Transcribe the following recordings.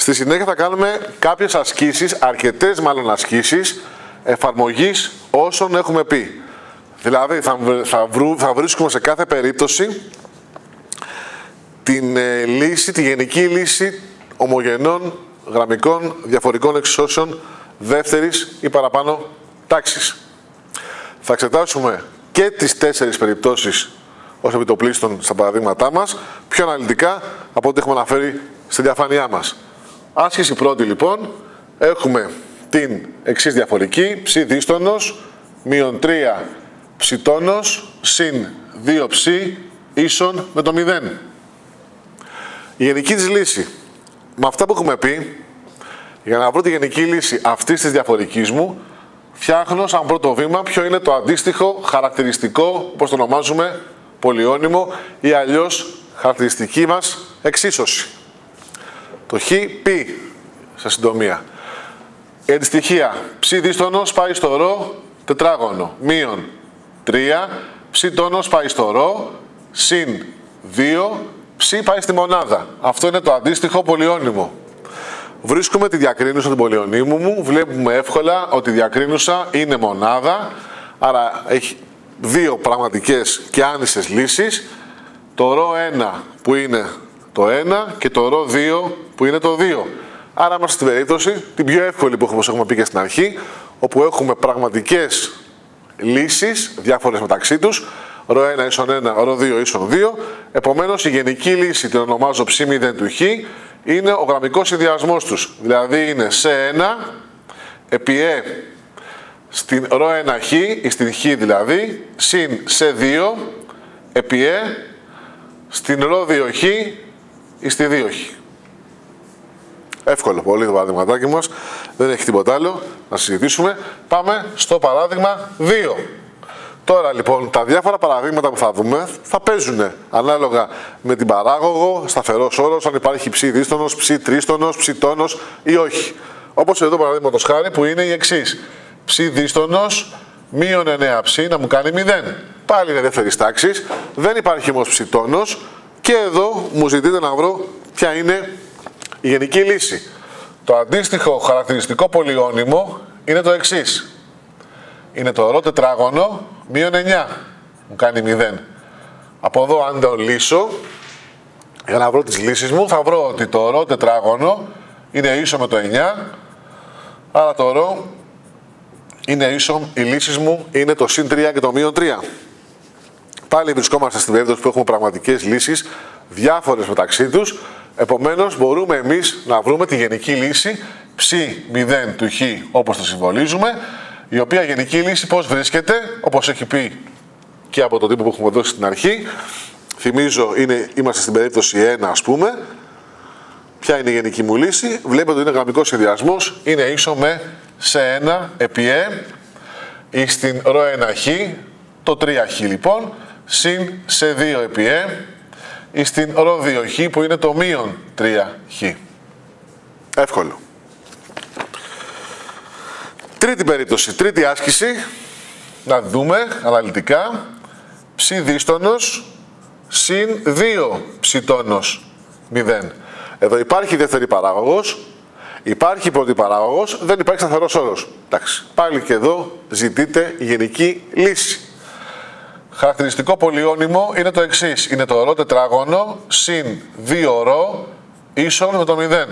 Στη συνέχεια θα κάνουμε κάποιες ασκήσεις, αρκετές μάλλον ασκήσεις, εφαρμογής όσων έχουμε πει. Δηλαδή θα, θα, βρου, θα βρίσκουμε σε κάθε περίπτωση την ε, λύση, τη γενική λύση ομογενών γραμμικών διαφορικών εξισώσεων δεύτερης ή παραπάνω τάξης. Θα εξετάσουμε και τις τέσσερις περιπτώσεις ως επιτοπλίστων στα παραδείγματά μας, πιο αναλυτικά από ό,τι έχουμε αναφέρει στη διαφάνειά μας. Άσκηση πρώτη λοιπόν, έχουμε την εξής διαφορική, ψ δίστονος, μείον 3 ψητόνος, συν 2 ψ ίσον με το 0. Η γενική της λύση. Με αυτά που έχουμε πει, για να βρω τη γενική λύση αυτής της διαφορικής μου, φτιάχνω σαν πρώτο βήμα ποιο είναι το αντίστοιχο χαρακτηριστικό, όπως το ονομάζουμε, πολυόνυμο ή αλλιώς χαρακτηριστική μας εξίσωση. Το χ π σε συντομία. Η αντιστοιχεία ψ δίστονος πάει στο ρο τετράγωνο μείον 3 ψ τόνος πάει στο ρο συν 2 ψ πάει στη μονάδα. Αυτό είναι το αντίστοιχο πολυόνυμο. Βρίσκουμε τη διακρίνουσα του πολυονύμου μου, βλέπουμε εύκολα ότι η διακρίνουσα είναι μονάδα, άρα έχει δύο πραγματικές και άνισες λύσεις, το ρο 1 που είναι το 1 και το ρο 2 που είναι το 2. Άρα είμαστε στην περίπτωση την πιο εύκολη που έχουμε, έχουμε πει και στην αρχή, όπου έχουμε πραγματικές λύσεις, διάφορες μεταξύ τους, ρο 1 ίσον 1, ρο 2 ίσον 2. Επομένως η γενική λύση την ονομάζω ψ 0 του χ, είναι ο γραμμικός συνδυασμός τους. Δηλαδή είναι σε 1 επί ε στην ρο 1 χ, ή στην χ δηλαδή, συν σε 2 επί ε στην ρο 2 χ ή στη 2 χ. Εύκολο πολύ το παραδειγματάκι μας, δεν έχει τίποτα άλλο να συζητήσουμε. Πάμε στο παράδειγμα 2. Τώρα λοιπόν τα διάφορα παραδείγματα που θα δούμε θα παίζουν ανάλογα με την παράγωγο, σταθερός όρος, αν υπάρχει ψ δίστονος, ψ τρίστονος, ψ τόνος ή όχι. Όπως εδώ παραδείγματος χάρη που είναι η εξής. Ψ δίστονος μείον 9 ψ να μου κάνει 0. Πάλι είναι δεύτερης τάξης. Δεν υπάρχει όμως ψ τόνος και εδώ μου ζητείτε να βρω ποια είναι η γενική λύση. Το αντίστοιχο χαρακτηριστικό πολυόνυμο είναι το εξής. Είναι το ρο τετράγωνο μείον 9. Μου κάνει 0. Από εδώ αν το λύσω, για να βρω τις λύσεις μου, θα βρω ότι το ρο τετράγωνο είναι ίσο με το 9. Άρα το ρο είναι ίσο, οι λύσεις μου είναι το συν 3 και το μείον 3. Πάλι βρισκόμαστε στην περίπτωση που έχουμε πραγματικές λύσεις, διάφορες μεταξύ τους, Επομένως, μπορούμε εμείς να βρούμε τη γενική λύση ψ 0 του χ όπως το συμβολίζουμε, η οποία γενική λύση πώς βρίσκεται, όπως έχει πει και από το τύπο που έχουμε δώσει στην αρχή. Θυμίζω, είναι, είμαστε στην περίπτωση 1 ας πούμε. Ποια είναι η γενική μου λύση; Βλέπετε ότι είναι γραμμικός συνδυασμό, είναι ίσο με σε 1 επί ε, ή στην ρο 1 χ, το 3 χ λοιπόν, συν σε 2 επί ε, στην ρο 2 χ που είναι το μείον 3 χ. Εύκολο. Τρίτη περίπτωση, τρίτη άσκηση. Να δούμε αναλυτικά. Ψ δίστονος συν 2 ψητόνος 0. Εδώ υπάρχει δεύτερη παράγωγος, υπάρχει πρώτη παράγωγος, δεν υπάρχει σταθερός όρος. Εντάξει, πάλι και εδώ ζητείτε γενική λύση. Χαρακτηριστικό πολυόνυμο είναι το εξής. Είναι το ρο τετράγωνο συν 2 ρο ίσον με το 0.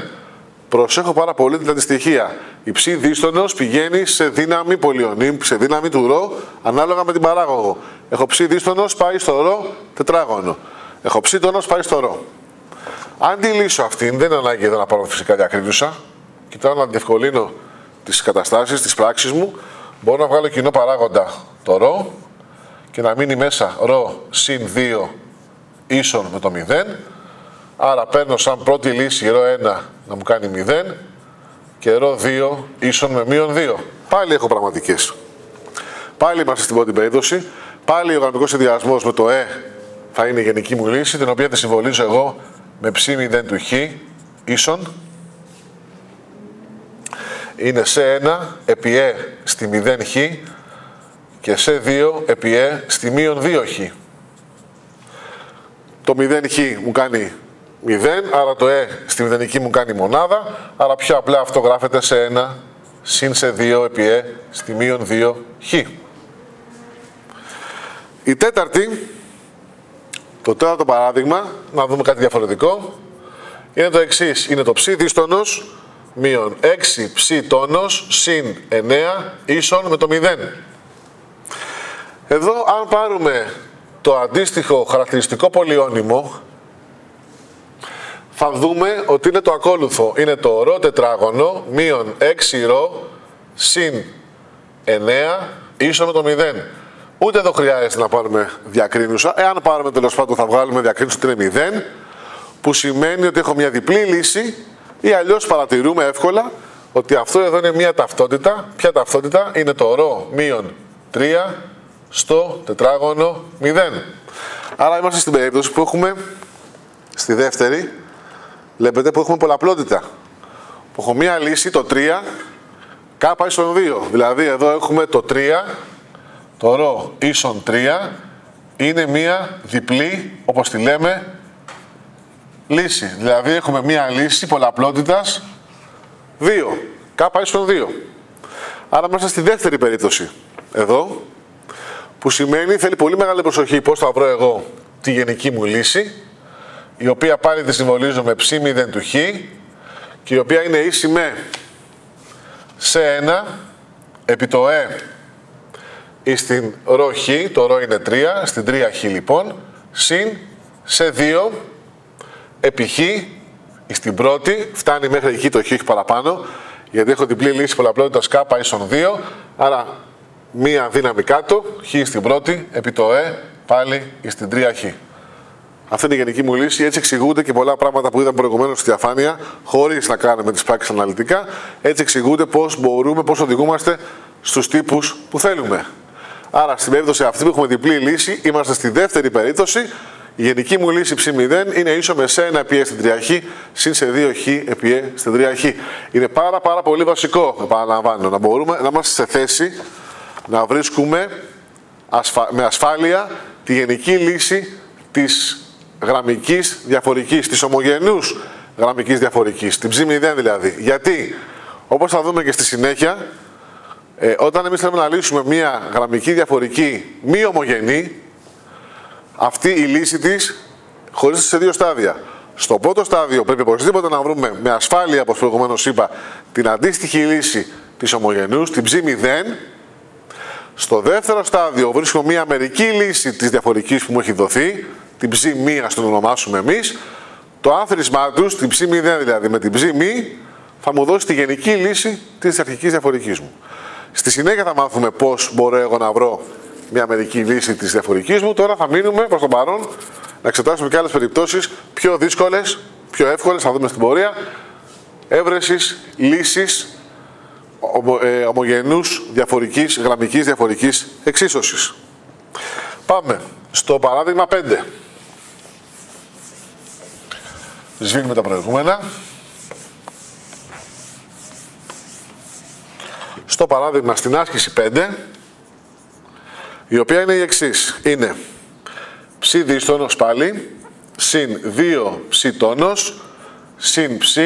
Προσέχω πάρα πολύ την αντιστοιχεία. Η ψ δίστονος πηγαίνει σε δύναμη πολυονύμ, σε δύναμη του ρο, ανάλογα με την παράγωγο. Έχω ψ δίστονος πάει στο ρο τετράγωνο. Έχω ψ τόνος πάει στο ρο. Αν τη λύσω αυτήν, δεν είναι ανάγκη εδώ να πάρω φυσικά διακρίνουσα. Κοιτάω να διευκολύνω τις καταστάσεις, τις πράξεις μου. Μπορώ να βγάλω κοινό παράγοντα το ρο, και να μείνει μέσα ρο συν 2 ίσον με το 0. Άρα παίρνω σαν πρώτη λύση ρο 1 να μου κάνει 0 και ρο 2 ίσον με μείον 2. Πάλι έχω πραγματικές. Πάλι είμαστε στην πρώτη περίπτωση. Πάλι ο γραμμικός συνδυασμός με το ε θα είναι η γενική μου λύση, την οποία τη συμβολίζω εγώ με ψ 0 του χ ίσον. Είναι σε 1 επί ε στη 0 χ και σε 2 επί ε στη μείον 2 χ. Το 0 χ μου κάνει 0, άρα το ε στη μηδενική μου κάνει μονάδα, άρα πιο απλά αυτό γράφεται σε 1 συν σε 2 επί ε στη μείον 2 χ. Η τέταρτη, το τέταρτο παράδειγμα, να δούμε κάτι διαφορετικό, είναι το εξής. Είναι το ψ δίστονος μείον 6 ψ τόνος συν 9 ίσον με το 0. Εδώ αν πάρουμε το αντίστοιχο χαρακτηριστικό πολυόνυμο θα δούμε ότι είναι το ακόλουθο. Είναι το ρο τετράγωνο μείον 6 ρο συν 9 ίσον με το 0. Ούτε εδώ χρειάζεται να πάρουμε διακρίνουσα. Εάν πάρουμε τέλος πάντων θα βγάλουμε διακρίνουσα ότι είναι 0, που σημαίνει ότι έχω μια διπλή λύση ή αλλιώς παρατηρούμε εύκολα ότι αυτό εδώ είναι μια ταυτότητα. Ποια ταυτότητα; Είναι το ρο μείον 3 στο τετράγωνο 0. Άρα είμαστε στην περίπτωση που έχουμε στη δεύτερη, βλέπετε που έχουμε πολλαπλότητα. Που έχω μία λύση, το 3, κάπα ίσον 2. Δηλαδή εδώ έχουμε το 3, το ρο ίσον 3, είναι μία διπλή, όπως τη λέμε, λύση. Δηλαδή έχουμε μία λύση πολλαπλότητας 2, κάπα ίσον 2. Άρα είμαστε στη δεύτερη περίπτωση. Εδώ, που σημαίνει θέλει πολύ μεγάλη προσοχή πώς θα βρω εγώ τη γενική μου λύση, η οποία πάλι τη συμβολίζω με ψ 0 του χ και η οποία είναι ίση με σε 1 επί το ε ή στην ρο χ, το ρο είναι 3, στην 3 χ λοιπόν, συν σε 2 επί χ, στην πρώτη, φτάνει μέχρι εκεί το χ παραπάνω, γιατί έχω διπλή λύση πολλαπλότητας k ίσον 2, άρα μία δύναμη κάτω, χ στην πρώτη, επί το ε, πάλι στην 3 χ. Αυτή είναι η γενική μου λύση. Έτσι εξηγούνται και πολλά πράγματα που είδαμε προηγουμένως στη διαφάνεια, χωρίς να κάνουμε τις πράξεις αναλυτικά. Έτσι εξηγούνται πώς μπορούμε, πώς οδηγούμαστε στους τύπους που θέλουμε. Άρα, στην περίπτωση αυτή που έχουμε διπλή λύση, είμαστε στη δεύτερη περίπτωση. Η γενική μου λύση ψ0 είναι ίσο με σε 1 επί ε στην 3χ συν σε 2χ επί ε στην 3χ. Είναι πάρα πάρα πολύ βασικό, επαναλαμβάνω, να μπορούμε να είμαστε σε θέση να βρίσκουμε με ασφάλεια τη γενική λύση της γραμμικής διαφορικής, της ομογενούς γραμμικής διαφορικής, την ψ0 δηλαδή. Γιατί, όπως θα δούμε και στη συνέχεια, ε, όταν εμείς θέλουμε να λύσουμε μια γραμμική διαφορική μη ομογενή, αυτή η λύση της χωρίζεται σε δύο στάδια. Στο πρώτο στάδιο πρέπει οπωσδήποτε να βρούμε με ασφάλεια, όπως προηγουμένως είπα, την αντίστοιχη λύση της ομογενούς, την ψ0, στο δεύτερο στάδιο βρίσκω μια μερική λύση της διαφορικής που μου έχει δοθεί, την ψ μία στον ονομάσουμε εμείς, το άθροισμά τους, την ψ 0 δηλαδή με την ψ μη, θα μου δώσει τη γενική λύση της αρχικής διαφορικής μου. Στη συνέχεια θα μάθουμε πώς μπορώ εγώ να βρω μια μερική λύση της διαφορικής μου. Τώρα θα μείνουμε προς τον παρόν να εξετάσουμε και άλλες περιπτώσεις πιο δύσκολες, πιο εύκολες, θα δούμε στην πορεία, έβρεσης λύσης ομο, ε, ομογενούς διαφορικής, γραμμικής διαφορικής εξίσωσης. Πάμε στο παράδειγμα 5. Σβήνουμε τα προηγούμενα. Στο παράδειγμα στην άσκηση 5, η οποία είναι η εξής. Είναι ψ δίστονος πάλι, συν 2 ψ τόνος, συν ψ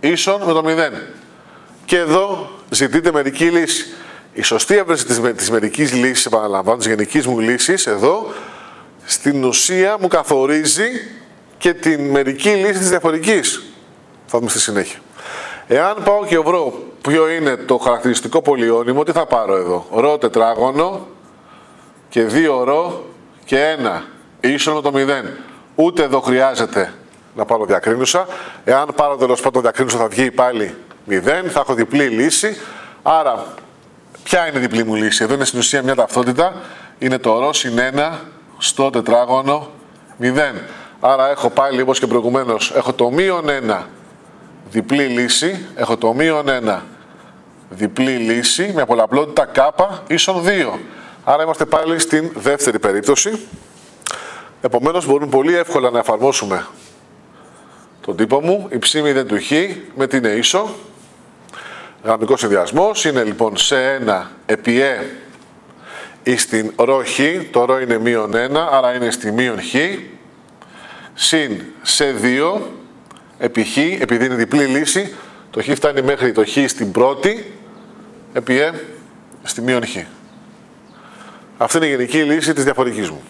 ίσον με το 0. Και εδώ ζητείτε μερική λύση. Η σωστή έβρεση της, της μερικής λύσης, επαναλαμβάνω, της γενικής μου λύσης, εδώ, στην ουσία μου καθορίζει και την μερική λύση της διαφορικής. Θα δούμε στη συνέχεια. Εάν πάω και βρω ποιο είναι το χαρακτηριστικό πολυόνυμο, τι θα πάρω εδώ; Ρο τετράγωνο και δύο ρο και ένα ίσον με το μηδέν. Ούτε εδώ χρειάζεται να πάρω διακρίνουσα. Εάν πάρω τέλος πάντων διακρίνουσα θα βγει πάλι 0, θα έχω διπλή λύση. Άρα, ποια είναι η διπλή μου λύση; Εδώ είναι στην ουσία μια ταυτότητα. Είναι το ρο συν 1 στο τετράγωνο 0. Άρα έχω πάλι όπως και προηγουμένως, έχω το μείον 1 διπλή λύση, έχω το μείον 1 διπλή λύση με πολλαπλότητα k ίσον 2. Άρα είμαστε πάλι στην δεύτερη περίπτωση. Επομένως μπορούμε πολύ εύκολα να εφαρμόσουμε τον τύπο μου, η ψ 0 του χ με την ίσο. Γραμμικός συνδυασμός είναι λοιπόν σε 1 επί ε ή στην ρο χ, το ρο είναι μείον 1, άρα είναι στη μείον χ συν σε 2 επί χ, επειδή είναι διπλή λύση, το χ φτάνει μέχρι το χ στην πρώτη, επί ε στη μείον χ. Αυτή είναι η γενική λύση της διαφορικής μου.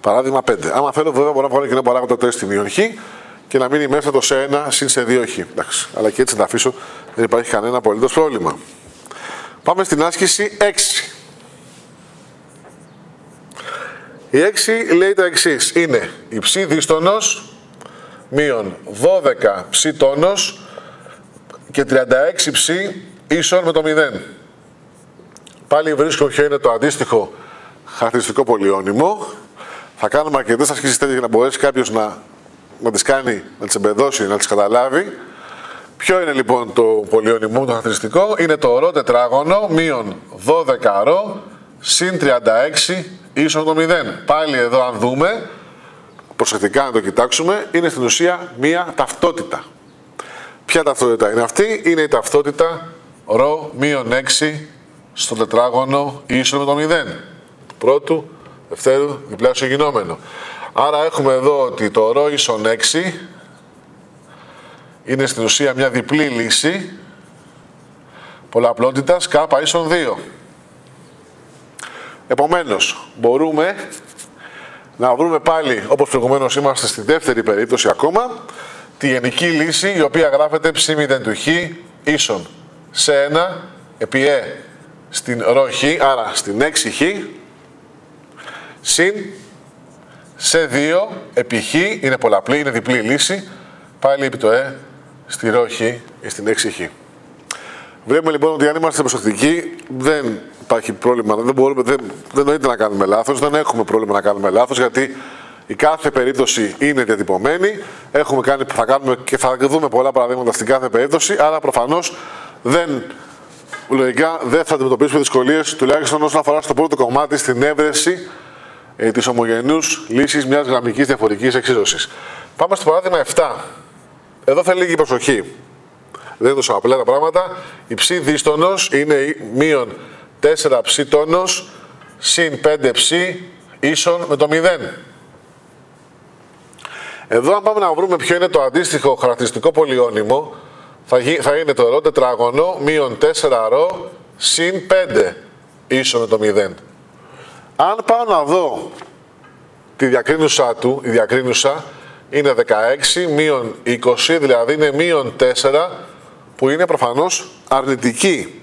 Παράδειγμα 5. Άμα θέλω, βέβαια, μπορώ να βάλω κοινό παράγοντα το στη μείον χ και να μείνει μέσα το σε 1 συν σε 2 χ. Εντάξει. Αλλά και έτσι να τα αφήσω, δεν υπάρχει κανένα απολύτως πρόβλημα. Πάμε στην άσκηση 6. Η 6 λέει τα εξής. Είναι η ψ δίστονος μείον 12 ψ τόνος και 36 ψ ίσον με το 0. Πάλι βρίσκω ποιο είναι το αντίστοιχο χαρακτηριστικό πολυόνυμο. Θα κάνουμε αρκετές ασκήσει τέτοιες για να μπορέσει κάποιος να, να τις κάνει, να τις εμπεδώσει, να τις καταλάβει. Ποιο είναι λοιπόν το πολυόνυμο, το χαρακτηριστικό, είναι το ρο τετράγωνο μείον 12 ρο συν 36 ίσον το 0. Πάλι εδώ αν δούμε, προσεκτικά να το κοιτάξουμε, είναι στην ουσία μία ταυτότητα. Ποια ταυτότητα είναι αυτή, είναι η ταυτότητα ρο μείον 6 στο τετράγωνο ίσον με το 0. Πρώτου, δευτέρου, διπλάσιο γινόμενο. Άρα έχουμε εδώ ότι το ρο ίσον 6 είναι στην ουσία μια διπλή λύση πολλαπλότητας k ίσον 2. Επομένως, μπορούμε να βρούμε πάλι, όπως προηγουμένως είμαστε στη δεύτερη περίπτωση ακόμα, τη γενική λύση η οποία γράφεται ψ 0 του χ ίσον σε 1 επί ε στην ρο χ, άρα στην 6 χ, συν σε 2 επί χ, είναι πολλαπλή, είναι διπλή λύση, πάλι επί το ε στη ρο χ ή στην 6 χ. Βλέπουμε λοιπόν ότι αν είμαστε προσεκτικοί δεν υπάρχει πρόβλημα, δεν, μπορούμε, δεν, δεν νοείται να κάνουμε λάθος, δεν έχουμε πρόβλημα να κάνουμε λάθος γιατί η κάθε περίπτωση είναι διατυπωμένη, έχουμε κάνει, θα κάνουμε και θα δούμε πολλά παραδείγματα στην κάθε περίπτωση, άρα προφανώς δεν λογικά δεν θα αντιμετωπίσουμε δυσκολίες, τουλάχιστον όσον αφορά στο πρώτο κομμάτι, στην έβρεση ε, της ομογενούς λύσης μιας γραμμικής διαφορικής εξίσωσης. Πάμε στο παράδειγμα 7. Εδώ θέλει λίγη προσοχή. Δεν είναι τόσο απλά τα πράγματα. Η ψ δίστονο είναι μείον 4 ψ τόνος συν 5 ψ ίσον με το 0. Εδώ αν πάμε να βρούμε ποιο είναι το αντίστοιχο χαρακτηριστικό πολυόνυμο, θα, θα είναι το ρο τετράγωνο μείον 4 ρο συν 5 ίσο με το 0. Αν πάω να δω τη διακρίνουσά του, η διακρίνουσα είναι 16 μείον 20, δηλαδή είναι μείον 4 που είναι προφανώς αρνητική.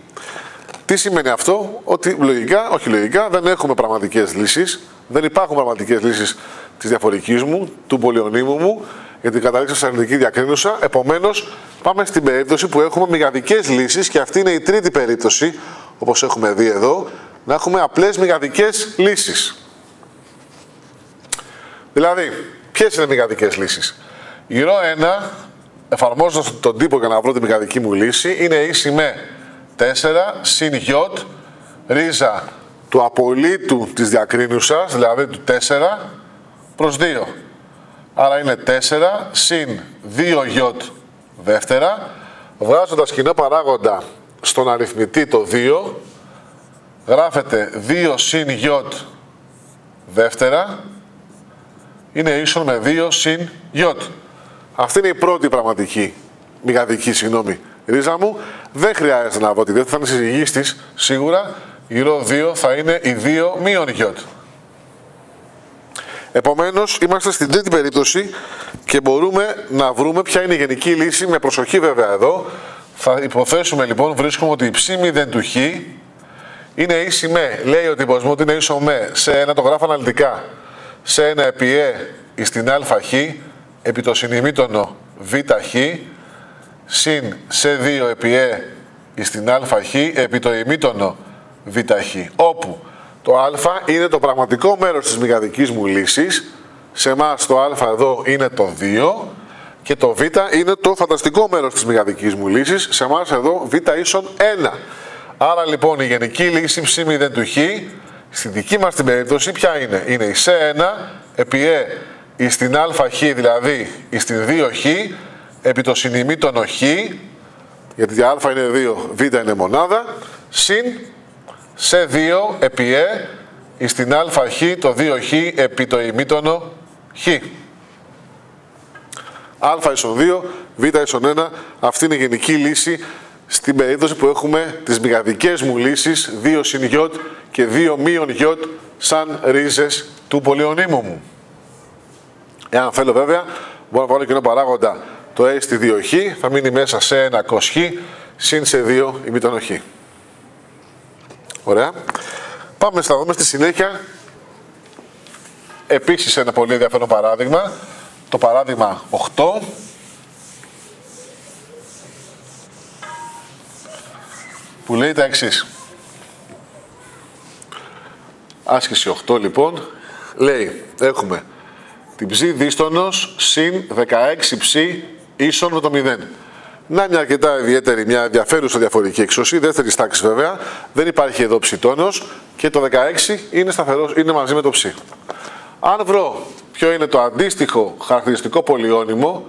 Τι σημαίνει αυτό, ότι λογικά, όχι λογικά, δεν έχουμε πραγματικές λύσεις, δεν υπάρχουν πραγματικές λύσεις της διαφορικής μου, του πολυονύμου μου, γιατί καταλήξαμε σε αρνητική διακρίνουσα. Επομένως, πάμε στην περίπτωση που έχουμε μηγαδικές λύσεις και αυτή είναι η τρίτη περίπτωση, όπως έχουμε δει εδώ, να έχουμε απλές μηγαδικές λύσεις. Δηλαδή, ποιες είναι οι μηγαδικές λύσεις; Η ρο 1, εφαρμόζοντας τον τύπο για να βρω τη μηγαδική μου λύση, είναι ίση με 4 συν ι ρίζα του απολύτου της διακρίνουσας, δηλαδή του 4, προς 2. Άρα είναι 4 συν 2 γιότ δεύτερα, βγάζοντας κοινό παράγοντα στον αριθμητή το 2, γράφεται 2 συν γιότ δεύτερα, είναι ίσον με 2 συν γιότ. Αυτή είναι η πρώτη πραγματική, μηγαδική, συγγνώμη, ρίζα μου. Δεν χρειάζεται να βρω τη δεύτερη, θα είναι της, σίγουρα. Γύρω 2 θα είναι η 2 μείον γιότ. Επομένως, είμαστε στην τρίτη περίπτωση και μπορούμε να βρούμε ποια είναι η γενική λύση, με προσοχή βέβαια εδώ. Θα υποθέσουμε λοιπόν, βρίσκουμε ότι η ψ 0 του χ είναι ίση με, λέει ο τύπος μου ότι είναι ίσο με, σε ένα, το γράφω αναλυτικά, σε ένα επί ε στην α χ, επί το συνημήτωνο β χ, συν σε 2 επί ε στην α χ, επί το ημίτονο β χ, όπου το α είναι το πραγματικό μέρος της μηγαδικής μου λύσης. Σε εμάς το α εδώ είναι το 2 και το β είναι το φανταστικό μέρος της μηγαδικής μου λύσης. Σε εμάς εδώ β ίσον 1. Άρα λοιπόν η γενική λύση ψ 0 του χ, στη δική μας την περίπτωση ποια είναι; Είναι η σε 1 επί ε εις στην α χ δηλαδή εις στην 2 χ επί το συνημήτωνο χ γιατί α είναι 2, β είναι μονάδα, συν σε 2 επί ε στην α χ το 2χ επί το ημίτονο χ. α ίσον 2, β ίσον 1. Αυτή είναι η γενική λύση στην περίπτωση που έχουμε τις μηγαδικές μου λύσεις 2 συν ι και 2 μείον ι σαν ρίζες του πολυονίμου μου. Εάν θέλω βέβαια, μπορώ να βάλω και ένα παράγοντα το a στη 2χ, θα μείνει μέσα σε ένα κος χ, συν σε 2 ημιτονο χ. Ωραία. Πάμε στα δούμε στη συνέχεια. Επίσης ένα πολύ ενδιαφέρον παράδειγμα. Το παράδειγμα 8. Που λέει τα εξής. Άσκηση 8 λοιπόν. Λέει, έχουμε την ψ δίστονος συν 16 ψ ίσον με το 0. Να μια αρκετά ιδιαίτερη, μια ενδιαφέρουσα διαφορική εξωσή, δεύτερη τάξη βέβαια. Δεν υπάρχει εδώ ψητόνος και το 16 είναι, σταθερός, είναι μαζί με το ψ. Αν βρω ποιο είναι το αντίστοιχο χαρακτηριστικό πολυόνυμο,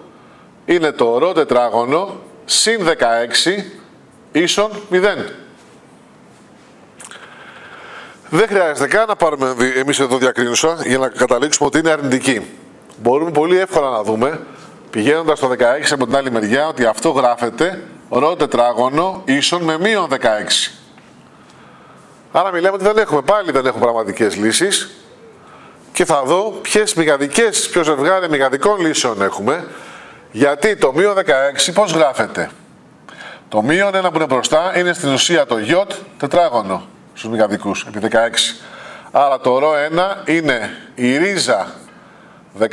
είναι το ρο τετράγωνο συν 16 ίσον 0. Δεν χρειάζεται καν να πάρουμε εμείς εδώ διακρίνουσα για να καταλήξουμε ότι είναι αρνητική. Μπορούμε πολύ εύκολα να δούμε πηγαίνοντας στο 16 από την άλλη μεριά ότι αυτό γράφεται ρο τετράγωνο ίσον με μείον 16. Άρα μιλάμε ότι δεν έχουμε, πάλι δεν έχουμε πραγματικές λύσεις και θα δω ποιες μηγαδικές, ποιο ζευγάρι μηγαδικών λύσεων έχουμε γιατί το μείον 16 πώς γράφεται; Το μείον 1 που είναι μπροστά είναι στην ουσία το ι τετράγωνο στους μηγαδικούς επί 16. Άρα το ρο 1 είναι η ρίζα 16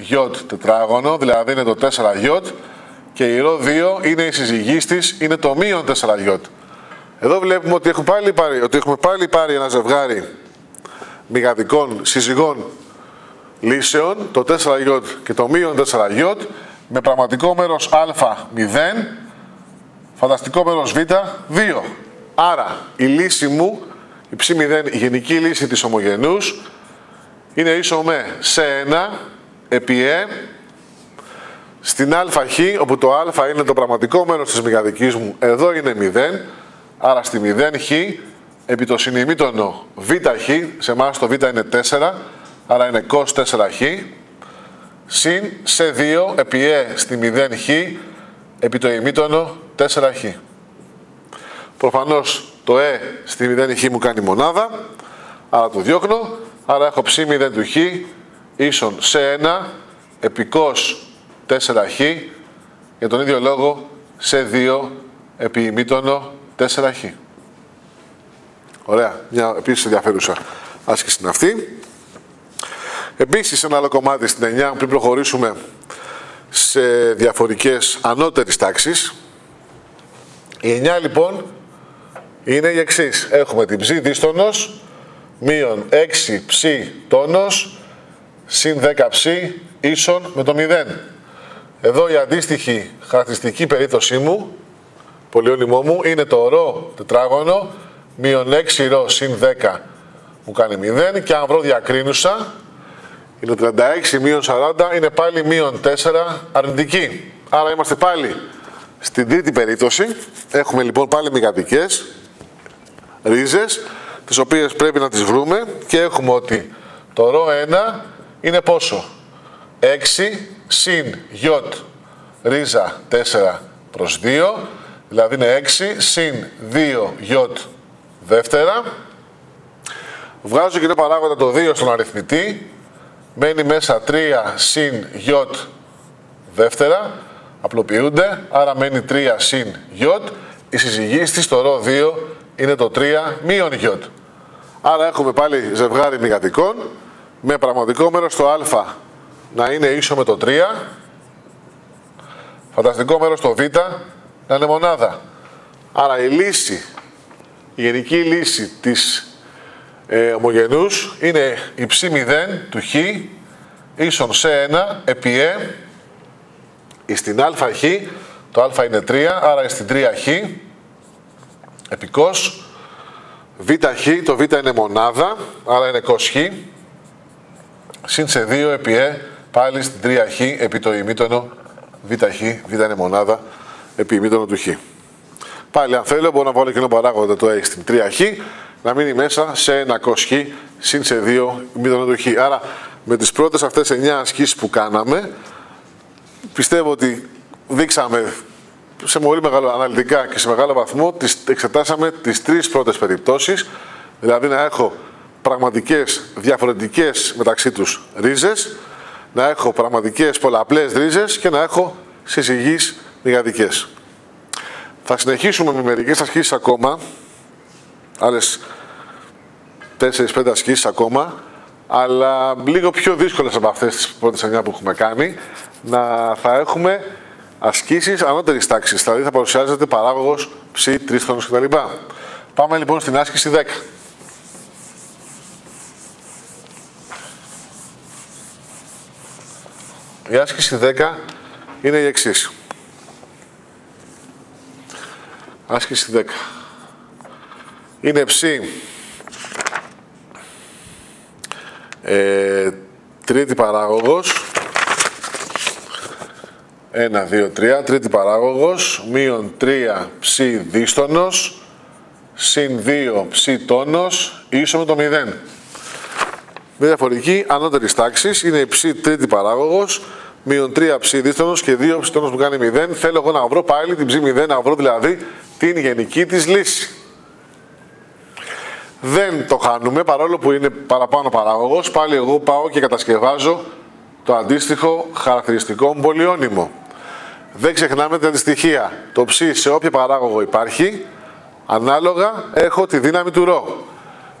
γιότ τετράγωνο, δηλαδή είναι το 4 γιότ και η ρο 2 είναι η συζυγής της, είναι το μείον 4 γιότ. Εδώ βλέπουμε ότι έχουμε πάλι πάρει, ότι έχουμε πάλι πάρει ένα ζευγάρι μηγαδικών συζυγών λύσεων, το 4 γιότ και το μείον 4 γιότ, με πραγματικό μέρος α 0, φανταστικό μέρος β 2. Άρα η λύση μου, η ψ 0, η γενική λύση της ομογενούς, είναι ίσο με σε 1 επί ε στην αχ, όπου το α είναι το πραγματικό μέρος της μηγαδικής μου, εδώ είναι 0, άρα στη 0 χ, επί το συνημήτωνο β χ, σε εμάς το β είναι 4, άρα είναι cos 4 χ, συν σε 2 επί ε στη 0 χ, επί το ημίτονο 4 χ. Προφανώς το ε στη 0 χ μου κάνει μονάδα, άρα το διώχνω, Άρα έχω ψ 0 του χ ίσον σε 1 επικός 4χ για τον ίδιο λόγο σε 2 επί ημίτονο 4χ. Ωραία, μια επίσης ενδιαφέρουσα άσκηση είναι αυτή. Επίσης ένα άλλο κομμάτι στην 9 πριν προχωρήσουμε σε διαφορικές ανώτερες τάξεις. Η 9 λοιπόν είναι η εξής. Έχουμε την ψ δίστονος μείον 6 ψ τόνος συν 10 ψ ίσον με το 0. Εδώ η αντίστοιχη χαρακτηριστική περίπτωσή μου, πολυόνυμό μου, είναι το ρο τετράγωνο μείον 6 ρο συν 10 μου κάνει 0 και αν βρω διακρίνουσα είναι 36 μείον 40 είναι πάλι μείον 4 αρνητική. Άρα είμαστε πάλι στην τρίτη περίπτωση. Έχουμε λοιπόν πάλι μηγατικές ρίζες τις οποίες πρέπει να τις βρούμε και έχουμε ότι το ρο 1 είναι πόσο; 6 συν ι ρίζα 4 προς 2, δηλαδή είναι 6 συν 2 ι δεύτερα. Βγάζω και το παράγοντα το 2 στον αριθμητή, μένει μέσα 3 συν ι δεύτερα, απλοποιούνται, άρα μένει 3 συν ι, η συζυγής της το ρο 2 είναι το 3 μείον ι. Άρα έχουμε πάλι ζευγάρι μηγατικών με πραγματικό μέρος το α να είναι ίσο με το 3. Φανταστικό μέρος το β να είναι μονάδα. Άρα η λύση, η γενική λύση της ε, ομογενούς είναι η ψ 0 του χ ίσον σε 1 επί ε στην α χ, το α είναι 3, άρα στην 3 χ επικός Β' το Β είναι μονάδα, άρα είναι κος Χ. Συν σε 2 επί Ε, πάλι στην 3 Χ επί το ημίτονο Β' Χ, Β είναι μονάδα, επί ημίτονο του Χ. Πάλι αν θέλω μπορώ να βάλω κοινό παράγοντα το A στην 3χ, να μείνει μέσα σε ένα κος χ συν σε 2 μηδενό του χ. Άρα με τις πρώτες αυτές 9 ασκήσεις που κάναμε, πιστεύω ότι δείξαμε σε πολύ μεγάλο αναλυτικά και σε μεγάλο βαθμό τις, εξετάσαμε τις τρεις πρώτες περιπτώσεις, δηλαδή να έχω πραγματικές διαφορετικές μεταξύ τους ρίζες, να έχω πραγματικές πολλαπλές ρίζες και να έχω συζυγείς μηγαδικές. Θα συνεχίσουμε με μερικές ασκήσεις ακόμα, άλλες 4-5 ασκήσεις ακόμα, αλλά λίγο πιο δύσκολες από αυτές τις πρώτες 9 που έχουμε κάνει, να θα έχουμε ασκήσεις ανώτερης τάξης, δηλαδή θα παρουσιάζεται παράγωγος ψ, τρίστονος κτλ. Πάμε λοιπόν στην άσκηση 10. Η άσκηση 10 είναι η εξής. Άσκηση 10. Είναι ψ ε, τρίτη παράγωγος 1, 2, 3, τρίτη παράγωγος μείον 3 ψ δίστονος συν 2 ψ τόνος ίσο με το 0. Με διαφορική ανώτερης τάξης είναι η ψ τρίτη παράγωγος μείον 3 ψ δίστονος και 2 ψ τόνος που κάνει 0. Θέλω εγώ να βρω πάλι την ψ 0, να βρω δηλαδή την γενική της λύση. Δεν το χάνουμε, παρόλο που είναι παραπάνω παράγωγος, πάλι εγώ πάω και κατασκευάζω το αντίστοιχο χαρακτηριστικό πολυόνυμο. Δεν ξεχνάμε την αντιστοιχεία. Το ψ σε όποιο παράγωγο υπάρχει, ανάλογα έχω τη δύναμη του ρο.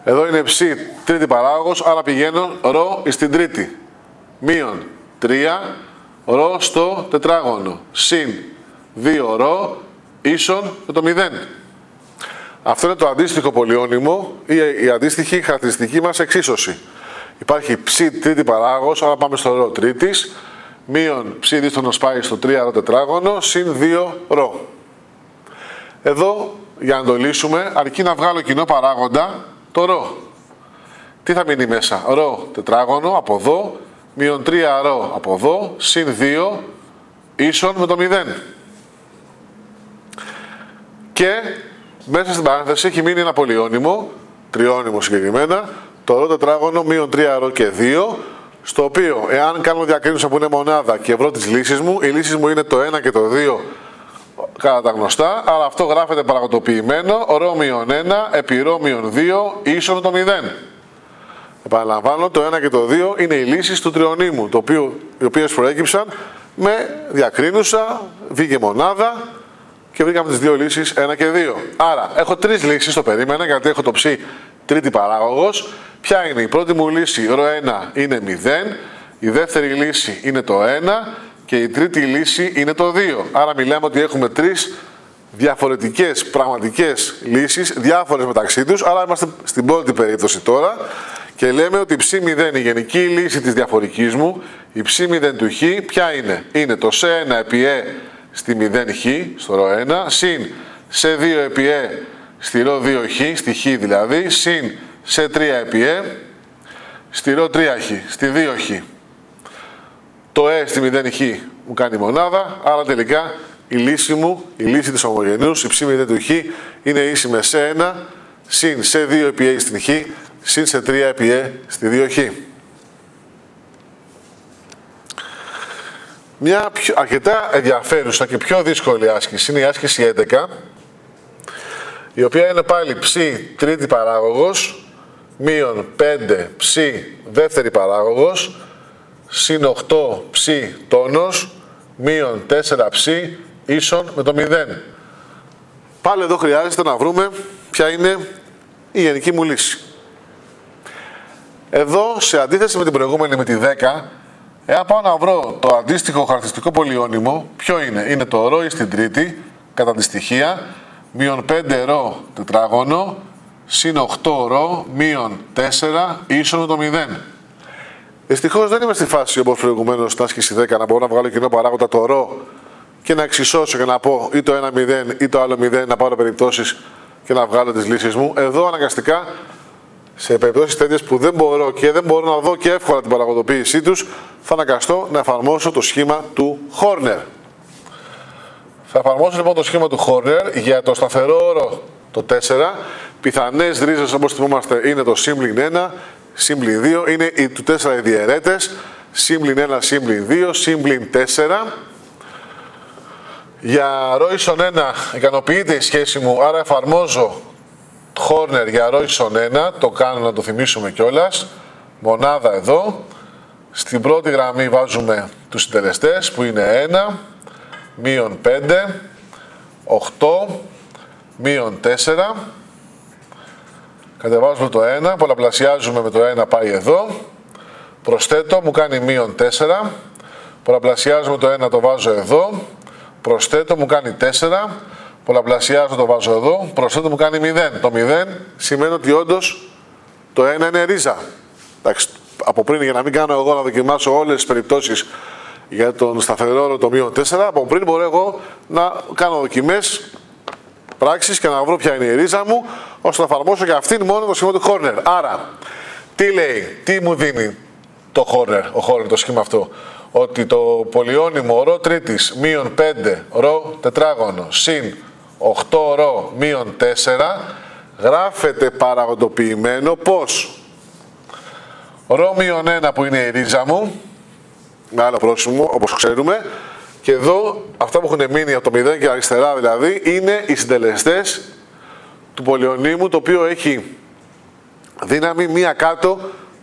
Εδώ είναι ψ τρίτη παράγωγος, άρα πηγαίνω ρο στην τρίτη. Μείον 3 ρο στο τετράγωνο. Συν 2 ρο ίσον με το 0. Αυτό είναι το αντίστοιχο πολυόνυμο ή η αντίστοιχη χαρακτηριστική μας εξίσωση. Υπάρχει ψ τρίτη παράγωγος, άρα πάμε στο ρο τρίτης, μείον ψ δίστονος πάει στο 3 ρο τετράγωνο, συν 2 ρο. Εδώ, για να το λύσουμε, αρκεί να βγάλω κοινό παράγοντα το ρο. Τι θα μείνει μέσα, ρο τετράγωνο από εδώ, μείον 3 ρο από εδώ, συν 2 ίσον με το 0. Και μέσα στην παρένθεση έχει μείνει ένα πολυόνυμο, τριώνυμο συγκεκριμένα, το ρο τετράγωνο μείον 3 ρο και 2, στο οποίο εάν κάνω διακρίνουσα που είναι μονάδα και βρω τις λύσεις μου, οι λύσεις μου είναι το 1 και το 2 κατά τα γνωστά, αλλά αυτό γράφεται παραγωτοποιημένο, ρο μείον 1 επί ρο μείον 2 ίσον το 0. Επαναλαμβάνω, το 1 και το 2 είναι οι λύσεις του τριονύμου, το οποίο, οι οποίες προέκυψαν με διακρίνουσα, βγήκε μονάδα, και βρήκαμε τις δύο λύσεις 1 και 2. Άρα έχω τρεις λύσεις, το περίμενα γιατί έχω το ψ τρίτη παράγωγος. Ποια είναι η πρώτη μου λύση, ρο 1 είναι 0, η δεύτερη λύση είναι το 1 και η τρίτη λύση είναι το 2. Άρα μιλάμε ότι έχουμε τρεις διαφορετικές πραγματικές λύσεις, διάφορες μεταξύ τους, άρα είμαστε στην πρώτη περίπτωση τώρα και λέμε ότι η ψ0 η γενική λύση της διαφορικής μου, η ψ0 του χ, ποια είναι; Είναι το σε 1 επί ε στη 0χ, στο ρο 1, συν σε 2 επί ε στη ρο 2χ, στη χ δηλαδή, συν σε 3 επί ε στη ρο 3χ, στη 2χ. Το ε στη 0χ μου κάνει μονάδα, άρα τελικά η λύση μου, η λύση της ομογενούς, η ψ 0 του χ, είναι ίση με σε 1 συν σε 2 επί ε στην χ, συν σε 3 επί ε στη 2χ. Μια πιο, αρκετά ενδιαφέρουσα και πιο δύσκολη άσκηση είναι η άσκηση 11, η οποία είναι πάλι ψ τρίτη παράγωγος, μείον 5 ψ δεύτερη παράγωγος, συν 8 ψ τόνος, μείον 4 ψ ίσον με το 0. Πάλι εδώ χρειάζεται να βρούμε ποια είναι η γενική μου λύση. Εδώ, σε αντίθεση με την προηγούμενη με τη 10, Εάν πάω να βρω το αντίστοιχο χαρακτηριστικό πολυόνυμο, ποιο είναι; Είναι το ρο στην τρίτη, κατά τη στοιχεία, μείον 5 ρο τετράγωνο, συν 8 ρο, μείον 4, ίσο με το 0. Δυστυχώς δεν είμαι στη φάση όπως προηγουμένως στην άσκηση 10 να μπορώ να βγάλω κοινό παράγοντα το ρο και να εξισώσω και να πω ή το ένα 0 ή το άλλο 0 να πάρω περιπτώσεις και να βγάλω τις λύσεις μου. Εδώ αναγκαστικά σε περιπτώσεις τέτοιες που δεν μπορώ και δεν μπορώ να δω και εύκολα την παραγωγοποίησή τους, θα αναγκαστώ να εφαρμόσω το σχήμα του Horner. Θα εφαρμόσω λοιπόν το σχήμα του Horner για το σταθερό όρο το 4. Πιθανές ρίζες όπως θυμόμαστε είναι το σύμπλην 1, σύμπλην 2, είναι οι του 4 οι διαιρέτες, σύμπλην 1, σύμπλην 2, σύμπλην 4. Για Ρόισον 1 ικανοποιείται η σχέση μου, άρα εφαρμόζω Horner για Ρόισον 1, το κάνω να το θυμίσουμε κιόλας. Μονάδα εδώ. Στην πρώτη γραμμή βάζουμε τους συντελεστές που είναι 1, μείον 5, 8, μείον 4. Κατεβάζουμε το 1, πολλαπλασιάζουμε με το 1 πάει εδώ. Προσθέτω, μου κάνει μείον 4. Πολλαπλασιάζουμε το 1, το βάζω εδώ. Προσθέτω, μου κάνει 4. Πολλαπλασιάζω, το βάζω εδώ. Προσθέτω, μου κάνει 0. Το 0 σημαίνει ότι όντως το 1 είναι ρίζα. Εντάξει, από πριν για να μην κάνω εγώ να δοκιμάσω όλες τις περιπτώσεις για τον σταθερό το μείον 4, από πριν μπορώ εγώ να κάνω δοκιμές πράξεις και να βρω ποια είναι η ρίζα μου, ώστε να εφαρμόσω και αυτήν μόνο το σχήμα του Horner. Άρα, τι λέει, τι μου δίνει το Horner, ο Horner, το σχήμα αυτό; Ότι το πολυόνιμο ρο τρίτης μείον 5 ρο τετράγωνο συν 8 ρο μείον 4 γράφεται παραγοντοποιημένο πώς; Ρο μείον 1 που είναι η ρίζα μου με άλλο πρόσημο όπως ξέρουμε και εδώ, αυτά που έχουν μείνει από το 0 και αριστερά δηλαδή, είναι οι συντελεστές του πολυονίμου, το οποίο έχει δύναμη μία κάτω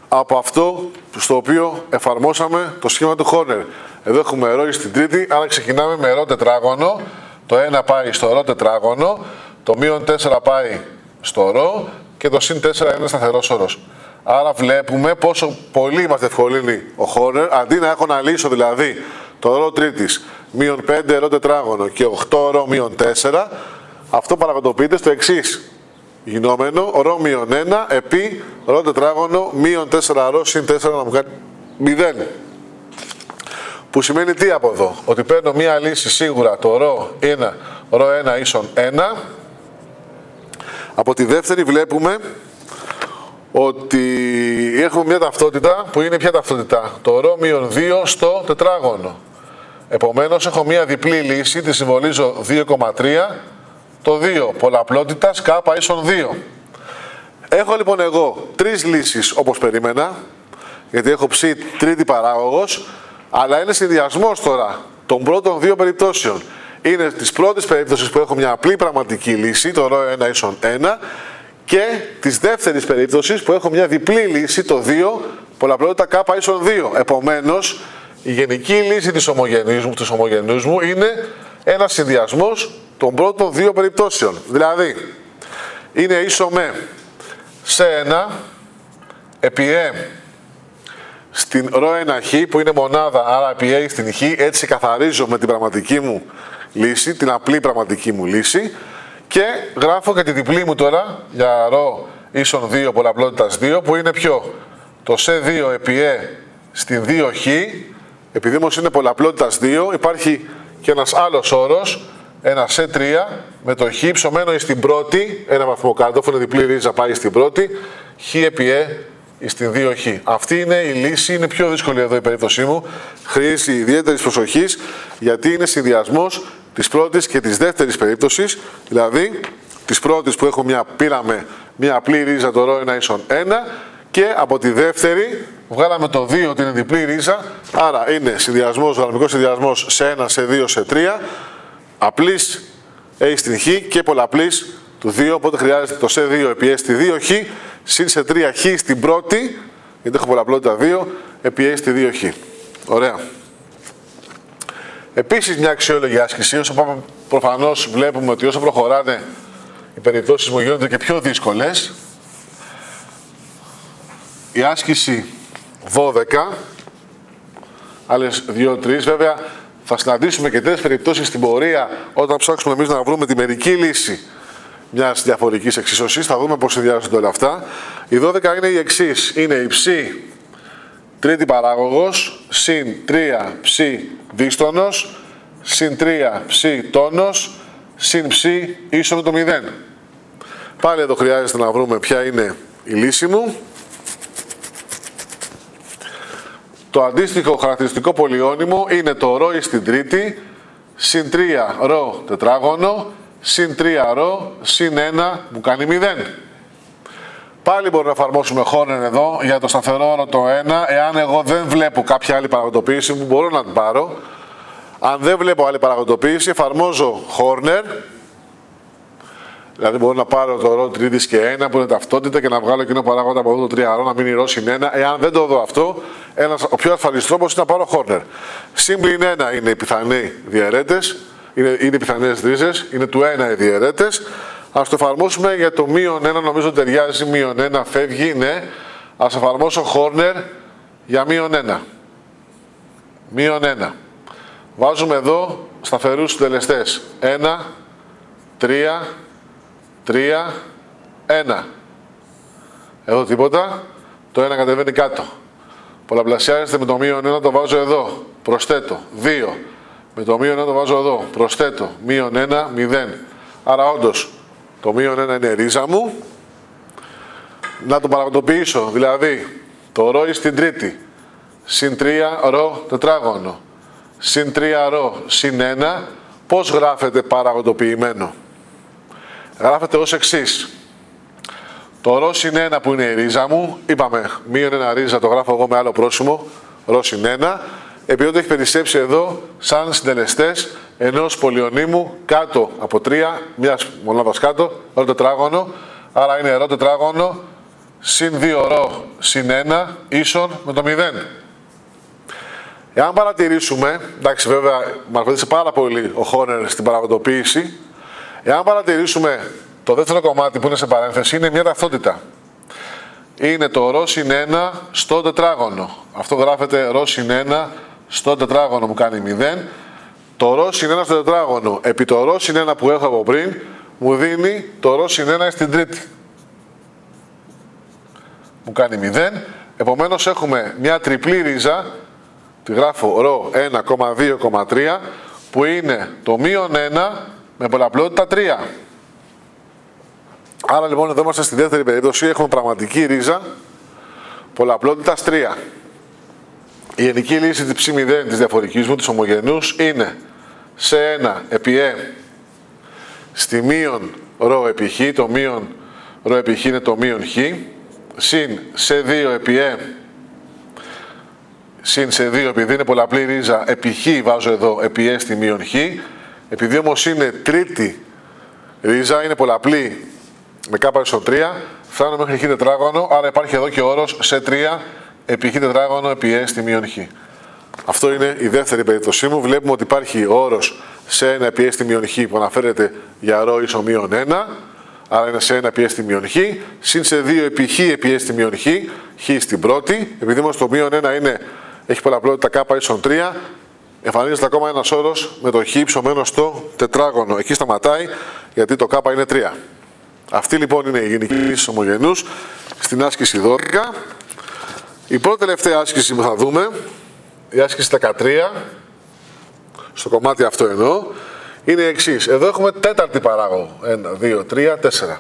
από αυτό στο οποίο εφαρμόσαμε το σχήμα του Horner. Εδώ έχουμε ρό στην τρίτη, άρα ξεκινάμε με ρο τετράγωνο. Το 1 πάει στο ρο τετράγωνο, το μείον 4 πάει στο ρο και το συν 4 είναι σταθερός όρος. Άρα βλέπουμε πόσο πολύ μας διευκολύνει ο Horner, αντί να έχω να λύσω δηλαδή το ρο τρίτης μείον 5 ρο τετράγωνο και 8 ρο μείον 4, αυτό παραγοντοποιείται στο εξής. Γινόμενο ρο μείον 1 επί ρο τετράγωνο μείον 4 ρο συν 4 να μου κάνει 0. Που σημαίνει τι από εδώ, ότι παίρνω μία λύση σίγουρα το ρο 1, ρο 1 ίσον 1. Από τη δεύτερη βλέπουμε ότι έχουμε μια ταυτότητα που είναι ποια ταυτότητα, το ρο μείον 2 στο τετράγωνο. Επομένως έχω μία διπλή λύση, τη συμβολίζω 2,3, το 2 πολλαπλότητας k ίσον 2. Έχω λοιπόν εγώ τρεις λύσεις όπως περίμενα, γιατί έχω ψη τρίτη παράγωγος, αλλά είναι συνδυασμός τώρα των πρώτων δύο περιπτώσεων. Είναι τις πρώτες περίπτωσης που έχω μια απλή πραγματική λύση, το ρο 1 ίσον 1, και της δεύτερης περίπτωσης που έχω μια διπλή λύση, το 2, πολλαπλότητα k ίσον 2. Επομένως, η γενική λύση της ομογενούς μου, της ομογενούς μου είναι ένας συνδυασμός των πρώτων δύο περιπτώσεων. Δηλαδή, είναι ίσο με σε ένα επί ε στην ρο 1 χ που είναι μονάδα, άρα επί ε στην χ, έτσι καθαρίζω με την πραγματική μου λύση, την απλή πραγματική μου λύση και γράφω και τη διπλή μου τώρα για ρο ίσον 2 πολλαπλότητας 2 που είναι ποιο, το σε 2 επί ε στην 2 χ επειδή όμως είναι πολλαπλότητας 2, υπάρχει και ένας άλλος όρος, ένα σε 3 με το χ ψωμένο στην πρώτη, ένα βαθμό κάτω, αφού είναι διπλή ρίζα πάει στην πρώτη, χ επί ε στην 2χ. Αυτή είναι η λύση, είναι πιο δύσκολη εδώ η περίπτωσή μου. Χρήση ιδιαίτερης προσοχής, γιατί είναι συνδυασμός της πρώτης και της δεύτερης περίπτωσης, δηλαδή της πρώτης που έχω μια, πήραμε μια απλή ρίζα το ρο 1 ίσον 1 και από τη δεύτερη βγάλαμε το 2 ότι είναι διπλή ρίζα, άρα είναι συνδυασμός, γραμμικός συνδυασμός σε 1, σε 2, σε 3, απλής A στην Χ και πολλαπλής του 2, οπότε χρειάζεται το σε 2 επί A στη 2 Χ, συν σε 3 Χ στην πρώτη, γιατί έχω πολλαπλότητα 2, επί A στη 2 Χ. Ωραία. Επίσης μια αξιόλογη άσκηση, όσο πάμε προφανώς βλέπουμε ότι όσο προχωράνε οι περιπτώσεις μου γίνονται και πιο δύσκολες, η άσκηση 12, άλλες 2-3. Βέβαια, θα συναντήσουμε και τέτοιε περιπτώσεις στην πορεία όταν ψάξουμε εμείς να βρούμε τη μερική λύση μιας διαφορικής εξίσωσης. Θα δούμε πώς συνδυάζονται όλα αυτά. Η 12 είναι η εξής. Είναι η ψ τρίτη παράγωγος συν 3 ψ δίστονος συν 3 ψ τόνος συν ψ ίσο με το 0. Πάλι εδώ χρειάζεται να βρούμε ποια είναι η λύση μου. Το αντίστοιχο χαρακτηριστικό πολυόνυμο είναι το ρόι στην τρίτη συν 3 ρο τετράγωνο, συν 3 ρο, συν 1 μου κάνει 0. Πάλι μπορούμε να εφαρμόσουμε χόρνερ εδώ για το σταθερό όρο το 1. Εάν εγώ δεν βλέπω κάποια άλλη παραγωγητοποίηση που μπορώ να την πάρω. Αν δεν βλέπω άλλη παραγωγητοποίηση, εφαρμόζω χόρνερ. Δηλαδή μπορώ να πάρω το ρο τρίτης και 1 που είναι ταυτότητα και να βγάλω εκείνο παράγοντα από εδώ το 3 ρο να μείνει ρο συν 1. Εάν δεν το δω αυτό, ένας, ο πιο ασφαλής τρόπος είναι να πάρω χόρνερ. Σύμπλην 1 είναι οι πιθανοί διαιρέτες, είναι, είναι οι πιθανές ρίζες, είναι του 1 οι διαιρέτες. Ας το εφαρμόσουμε για το μείον 1, νομίζω ταιριάζει, μείον 1 φεύγει, ναι. Ας εφαρμόσω χόρνερ για μείον 1. Μείον 1. Βάζουμε εδώ σταθερούς συντελεστές. 1, 3, 3, 1. Εδώ τίποτα. Το 1 κατεβαίνει κάτω. Πολλαπλασιάζεται με το μείον 1, το βάζω εδώ. Προσθέτω. 2. Με το μείον 1 το βάζω εδώ. Προσθέτω. Μείον 1, 0. Άρα όντως το μείον 1 είναι ρίζα μου. Να το παραγωγοποιήσω. Δηλαδή, το ρο στην τρίτη. Συν 3 ρο τετράγωνο. Συν 3 ρο συν 1. Πώς γράφεται παραγωγοποιημένο. Γράφεται ως εξής. Το ρο συν 1 που είναι η ρίζα μου, είπαμε μείον 1 ρίζα, το γράφω εγώ με άλλο πρόσημο, ρο συν 1, επειδή το έχει περισσέψει εδώ σαν συντελεστές ενός πολυονίμου κάτω από 3, μιας μονάδας κάτω, ρο τετράγωνο. Άρα είναι ρο τετράγωνο συν 2 ρο συν 1 ίσον με το 0. Εάν παρατηρήσουμε, εντάξει βέβαια μαρφοδίσει πάρα πολύ ο Χόνερ στην παραγωγοποίηση, εάν παρατηρήσουμε το δεύτερο κομμάτι που είναι σε παρένθεση είναι μια ταυτότητα. Είναι το ρο συν 1 στο τετράγωνο. Αυτό γράφεται ρο συν 1 στο τετράγωνο μου κάνει 0. Το ρο συν 1 στο τετράγωνο επί το ρο συν 1 που έχω από πριν μου δίνει το ρο συν 1 στην τρίτη. Μου κάνει 0. Επομένως έχουμε μια τριπλή ρίζα, τη γράφω ρο 1,2,3 που είναι το μείον 1 με πολλαπλότητα 3. Άρα λοιπόν εδώ είμαστε στη δεύτερη περίπτωση, έχουμε πραγματική ρίζα πολλαπλότητας 3. Η γενική λύση της ψ0 της διαφορικής μου, της ομογενούς, είναι σε 1 επί ε. Στη μείον ρο επί χ, το μείον ρο επί χ είναι το μείον χ, συν σε 2 επί ε, συν σε 2 επειδή είναι πολλαπλή ρίζα, επί χ βάζω εδώ επί ε στη μείον χ, επειδή όμως είναι τρίτη ρίζα, είναι πολλαπλή με κάπα 3, φτάνω μέχρι χ τετράγωνο, άρα υπάρχει εδώ και όρος σε 3 επί χ τετράγωνο επί ε στη μείον χ. Αυτό είναι η δεύτερη περίπτωσή μου. Βλέπουμε ότι υπάρχει όρος σε ένα επί ε στη μείον χ που αναφέρεται για ρο ίσο μείον 1. Άρα είναι σε ένα επί ε στη μείον χ. Συν σε 2 επί χ επί ε στη μείον χ. Χ στην πρώτη. Επειδή όμω το μείον 1 είναι, έχει πολλαπλότητα k ίσον 3. Εμφανίζεται ακόμα ένας όρος με το χ ψωμένο στο τετράγωνο. Εκεί σταματάει γιατί το k είναι 3. Αυτή λοιπόν είναι η γενική λύση ομογενούς στην άσκηση 12. Η πρώτη τελευταία άσκηση που θα δούμε, η άσκηση 13, στο κομμάτι αυτό εννοώ, είναι η εξής. Εδώ έχουμε τέταρτη παράγωγο. 1, 2, 3, 4.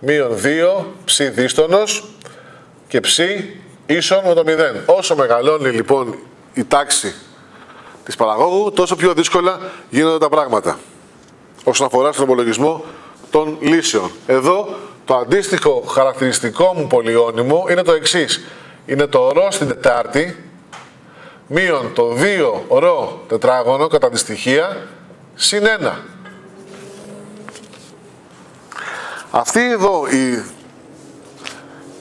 Μείον 2, ψ δίστονος και ψ ίσον με το 0. Όσο μεγαλώνει λοιπόν η τάξη της παραγόγου, τόσο πιο δύσκολα γίνονται τα πράγματα. Όσον αφορά στον υπολογισμό των λύσεων. Εδώ το αντίστοιχο χαρακτηριστικό μου πολυόνυμο είναι το εξής είναι το ρο στην Τετάρτη μείον το 2 ρο τετράγωνο κατά τη στοιχεία συν 1. Αυτή εδώ η,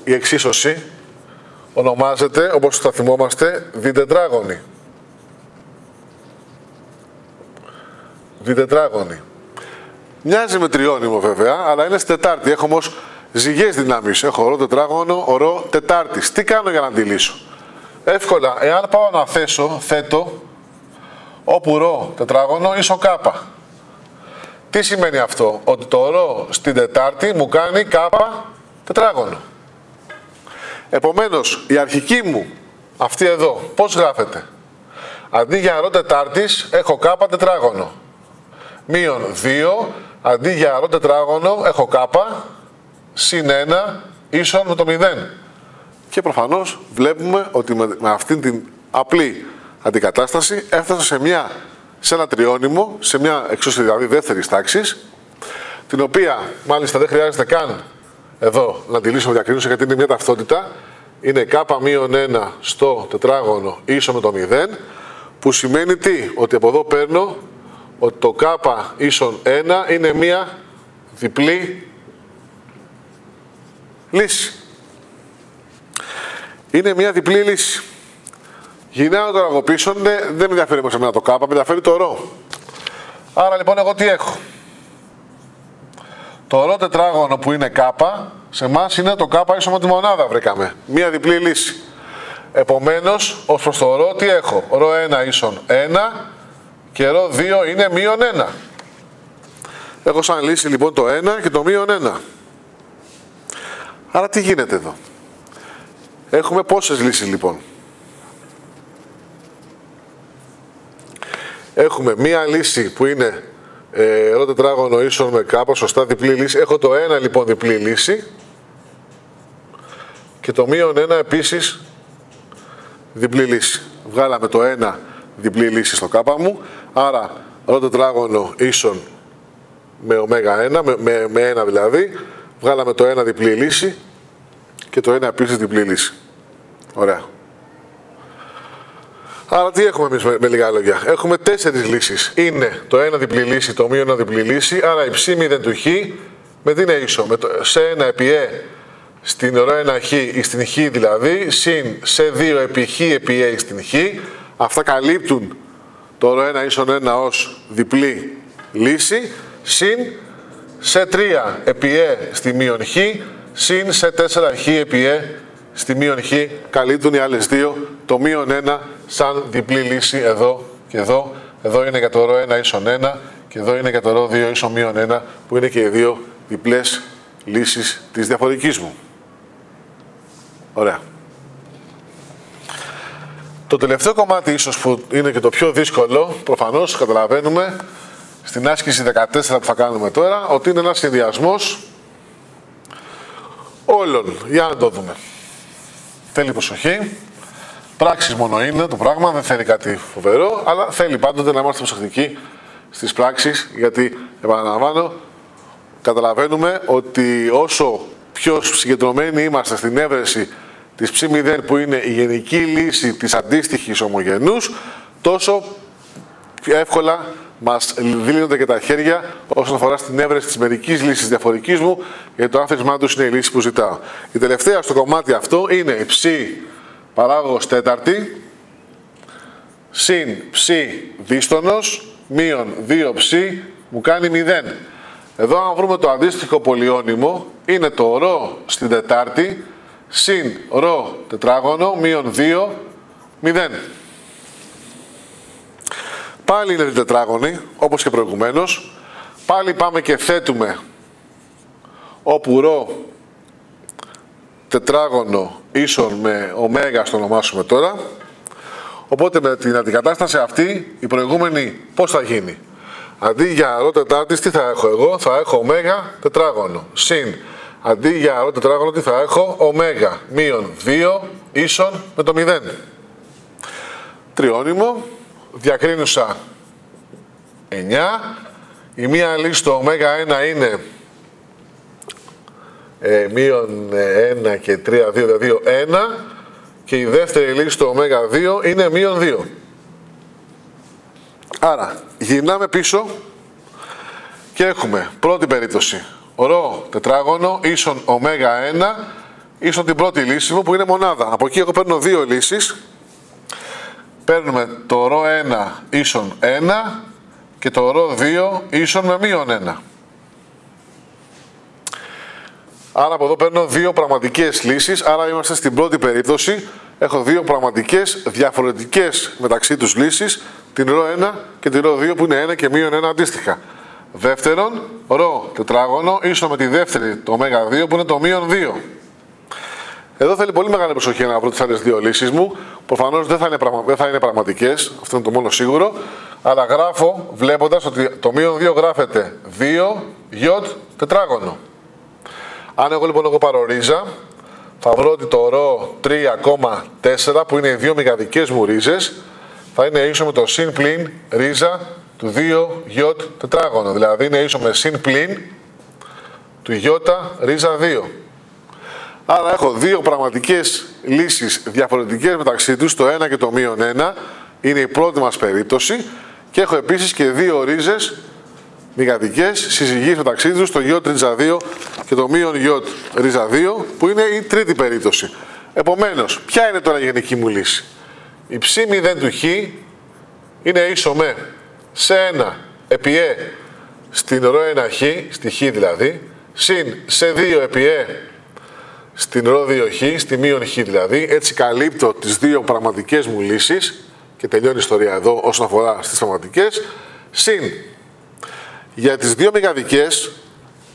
η εξίσωση ονομάζεται, όπως θα θυμόμαστε, διτετράγωνη. Διτετράγωνη. Μοιάζει με τριώνυμο βέβαια, αλλά είναι στη Τετάρτη. Έχω όμως Ζυγές δυνάμεις. Έχω ορό τετράγωνο, ορό τετάρτης. Τι κάνω για να τη λύσω; Εύκολα, εάν πάω να θέσω, θέτω όπου ρο τετράγωνο ίσο κάπα. Τι σημαίνει αυτό, ότι το ρο στην Τετάρτη μου κάνει κάπα τετράγωνο. Επομένως, η αρχική μου, αυτή εδώ, πώς γράφεται; Αντί για ρο Τετάρτης, έχω κάπα τετράγωνο. Μείον 2, αντί για ρο τετράγωνο, έχω κάπα συν 1 ίσον με το 0. Και προφανώς βλέπουμε ότι με, με αυτήν την απλή αντικατάσταση έφτασα σε μια σε ένα τριώνυμο, σε μια εξώση δηλαδή δεύτερης τάξης, την οποία μάλιστα δεν χρειάζεται καν εδώ να τη λύσουμε διακρίνωση γιατί είναι μια ταυτότητα. Είναι k-1 στο τετράγωνο ίσο με το 0, που σημαίνει τι, ότι από εδώ παίρνω ότι το k ίσον 1 είναι μια διπλή λύση. Είναι μια διπλή λύση. Γυρνάω τώρα εγώ πίσω, ναι, δεν με ενδιαφέρει σε μένα το κάπα, με ενδιαφέρει το ρο. Άρα λοιπόν εγώ τι έχω; Το ρο τετράγωνο που είναι κάπα, σε εμάς είναι το κάπα ίσο με τη μονάδα βρήκαμε. Μία διπλή λύση. Επομένως, ως προς το ρο τι έχω; Ρο 1 ίσον 1 και ρο 2 είναι μείον 1. Έχω σαν λύση λοιπόν το 1 και το μείον 1. Άρα τι γίνεται εδώ; Έχουμε πόσες λύσεις λοιπόν; Έχουμε μία λύση που είναι ε, ρο τετράγωνο ίσον με κάπα, σωστά διπλή λύση. Έχω το 1 λοιπόν διπλή λύση και το μείον 1 επίσης διπλή λύση. Βγάλαμε το 1 διπλή λύση στο κάπα μου, άρα ρο τετράγωνο ίσον με ω1, με, με, με 1 δηλαδή, βγάλαμε το 1 διπλή λύση και το 1 επίσης διπλή λύση. Ωραία. Άρα τι έχουμε εμείς με, με λίγα λόγια. Έχουμε τέσσερις λύσεις. Είναι το 1 διπλή λύση, το μείον 1 διπλή λύση, άρα η ψή 0 του χ με τι είναι ίσο. Με το, σε 1 επί ε στην ώρα 1 χ ή στην χ δηλαδή, συν σε 2 επί χ επί ε στην χ. Αυτά καλύπτουν το όρο 1 ίσον 1 ως διπλή λύση, συν σε 3 επί ε στη μείον χ, συν σε 4 χ επί ε στη μείον χ, καλύπτουν οι άλλες δύο το μείον 1 σαν διπλή λύση εδώ και εδώ. Εδώ είναι για το ρο 1 ίσον 1 και εδώ είναι για το ρο 2 ίσον μείον 1 που είναι και οι δύο διπλές λύσεις της διαφορικής μου. Ωραία. Το τελευταίο κομμάτι ίσως που είναι και το πιο δύσκολο, προφανώς καταλαβαίνουμε στην άσκηση 14 που θα κάνουμε τώρα, ότι είναι ένας συνδυασμός όλων. Για να το δούμε. Θέλει προσοχή. Πράξεις μόνο είναι το πράγμα, δεν θέλει κάτι φοβερό, αλλά θέλει πάντοτε να είμαστε προσεκτικοί στις πράξεις, γιατί, επαναλαμβάνω, καταλαβαίνουμε ότι όσο πιο συγκεντρωμένοι είμαστε στην έβρεση της ψ 0 που είναι η γενική λύση της αντίστοιχης ομογενούς, τόσο πιο εύκολα μας δίνονται και τα χέρια όσον αφορά στην έβρεση της μερικής λύσης διαφορικής μου, γιατί το άθροισμά τους είναι η λύση που ζητάω. Η τελευταία στο κομμάτι αυτό είναι η ψ παράγωγος τέταρτη, συν ψ δίστονος, μείον 2 ψ μου κάνει 0. Εδώ αν βρούμε το αντίστοιχο πολυόνυμο, είναι το ρο στην τετάρτη, συν ρο τετράγωνο, μείον 2, 0. Πάλι είναι τετράγωνη, όπως και προηγουμένως. Πάλι πάμε και θέτουμε όπου ρο τετράγωνο ίσον με ωμέγα στο ονομάσουμε τώρα. Οπότε με την αντικατάσταση αυτή η προηγούμενη πώς θα γίνει; Αντί για ρο τετάρτης τι θα έχω εγώ, θα έχω ωμέγα τετράγωνο. Συν αντί για ρο τετράγωνο τι θα έχω, ωμέγα μείον 2 ίσον με το 0. Τριώνυμο, διακρίνουσα 9. Η μία λύση στο ωμέγα 1 είναι ε, μείον 1 και 3, 2, δηλαδή 1 και η δεύτερη λύση στο ωμέγα 2 είναι μείον 2. Άρα, γυρνάμε πίσω και έχουμε πρώτη περίπτωση. Ρο τετράγωνο ίσον ωμέγα 1 ίσον την πρώτη λύση μου που είναι μονάδα. Από εκεί εγώ παίρνω δύο λύσεις. Παίρνουμε το ρο 1 ίσον 1 και το ρο 2 ίσον με μείον 1. Άρα από εδώ παίρνω δύο πραγματικές λύσεις, άρα είμαστε στην πρώτη περίπτωση. Έχω δύο πραγματικές διαφορετικές μεταξύ τους λύσεις, την ρο 1 και την ρο 2 που είναι 1 και μείον 1 αντίστοιχα. Δεύτερον, ρο τετράγωνο ίσο με τη δεύτερη το ω2 που είναι το μείον 2. Εδώ θέλει πολύ μεγάλη προσοχή να βρω τις άλλες δύο λύσεις μου. Προφανώς δεν θα είναι, πραγμα... είναι πραγματικές, αυτό είναι το μόνο σίγουρο. Αλλά γράφω βλέποντας ότι το μείον 2 γράφεται 2 γιοτ τετράγωνο. Αν εγώ λοιπόν εγώ πάρω ρίζα, θα βρω ότι το ρο 3,4 που είναι οι δύο μεγαδικές μου ρίζες, θα είναι ίσο με το συν πλην ρίζα του 2 γιότ τετράγωνο. Δηλαδή είναι ίσο με συν πλην του γιώτα ρίζα 2. Άρα έχω δύο πραγματικές λύσεις διαφορετικές μεταξύ τους, το 1 και το μείον 1. Είναι η πρώτη μας περίπτωση. Και έχω επίσης και δύο ρίζες μηγατικές συζυγείς μεταξύ τους, το γιότ ρίζα 2 και το μείον γιότ ρίζα 2, που είναι η τρίτη περίπτωση. Επομένως, ποια είναι τώρα η γενική μου λύση; Η ψ 0 του χ είναι ίσο με σε 1 επί ε στην ρο 1 χ, στη χ δηλαδή, συν σε 2 επί ε στην ρο 2 χ, στη μείον χ δηλαδή. Έτσι καλύπτω τις δύο πραγματικές μου λύσεις και τελειώνει η ιστορία εδώ όσον αφορά στις πραγματικές. Συν για τις δύο μεγαδικές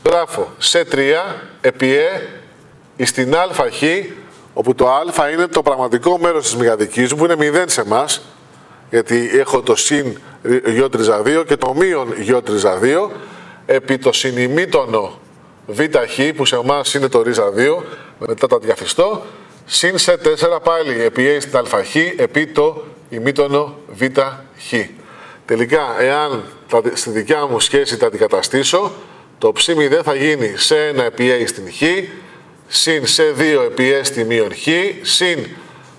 γράφω σε 3 επί ε στην α χ όπου το α είναι το πραγματικό μέρος της μεγαδικής μου που είναι 0 σε εμάς, γιατί έχω το συν γιότριζα 2 και το μείον γιότριζα 2 επί το συνημήτωνο β' που σε εμάς είναι το ρίζα 2 μετά το αντικαθιστώ συν σε 4 πάλι επί a στην αχ επί το ημίτονο β' Τελικά, εάν στη δικιά μου σχέση τα αντικαταστήσω, το ψ 0 θα γίνει σε 1 επί a στην χ, συν σε 2 επί s στη μείον χ, συν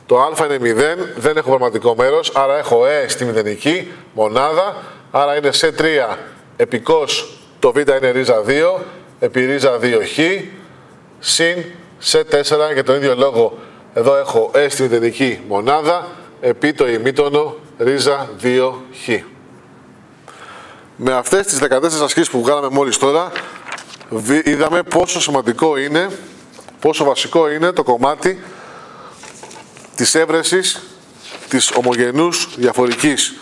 το α είναι 0, δεν έχω πραγματικό μέρος, άρα έχω ε στη μηδενική μονάδα, άρα είναι σε 3 επικός το β είναι ρίζα 2, επί ρίζα 2 χ, συν σε 4 για τον ίδιο λόγο εδώ έχω ε στη μηδενική μονάδα, επί το ημίτονο ρίζα 2 χ. Με αυτές τις 14 ασκήσεις που βγάλαμε μόλις τώρα, είδαμε πόσο σημαντικό είναι πόσο βασικό είναι το κομμάτι της έβρεσης της ομογενούς διαφορικής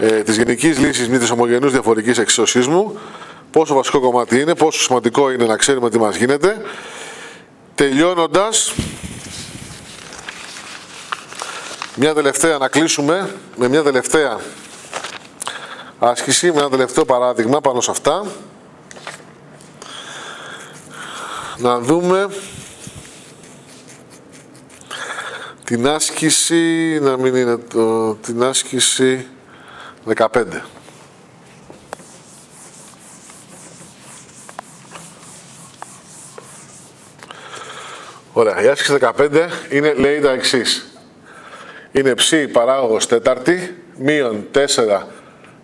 ε, της γενικής λύσης μη της ομογενούς διαφορικής εξισωσίσμου πόσο βασικό κομμάτι είναι, πόσο σημαντικό είναι να ξέρουμε τι μας γίνεται τελειώνοντας μια τελευταία να κλείσουμε με μια τελευταία άσκηση, με ένα τελευταίο παράδειγμα πάνω σε αυτά να δούμε την άσκηση, να μην είναι το, την άσκηση 15. Ωραία, η άσκηση 15 είναι, λέει τα εξής. Είναι ψ παράγωγος τέταρτη, μείον 4